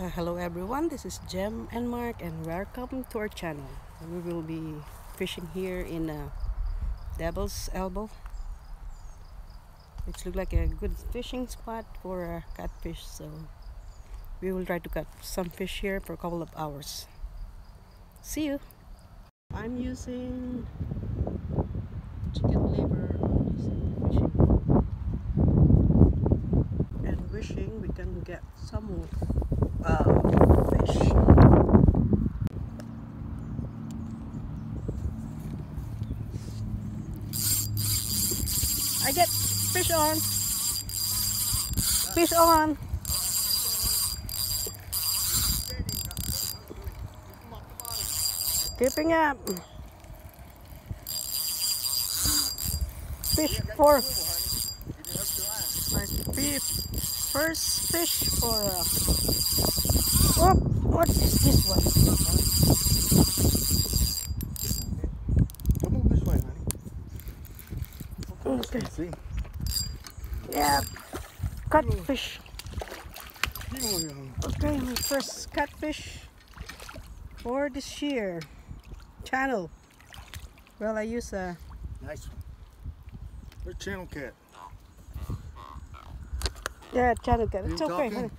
Uh, hello everyone, this is Gem and Mark and welcome to our channel. We will be fishing here in uh, Devil's Elbow. It looks like a good fishing spot for uh, catfish so we will try to catch some fish here for a couple of hours. See you! I'm using chicken liver on this uh, fishing and wishing we can get some uh, fish. I get fish on. Fish on. Keeping up. Fish for my fish, first fish for uh, oh, what is this one? Come on this way, honey. Okay. See? Yeah, catfish. Okay, my first catfish for this year. Channel. Well, I use a Nice one. Where's Channel Cat? Yeah, Janet, get it. It's okay.